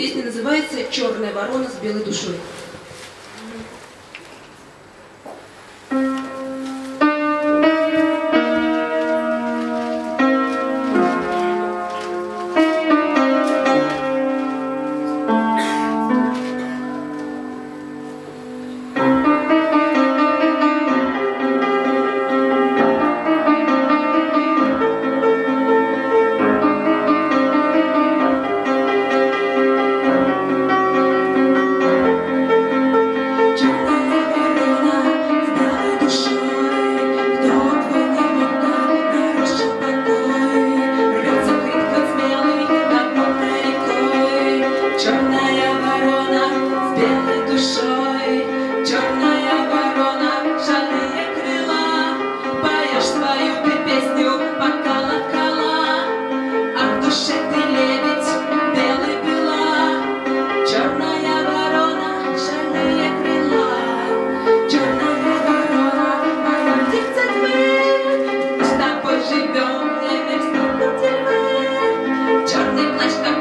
Песня называется «Черная ворона с белой душой». выше ты лебедь, белый пила, черная ворона, шальные крыла, черная ворона, она птица тьмы, с тобой живем, не верстут на тьмы, черный плащ такой.